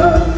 love.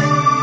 thank you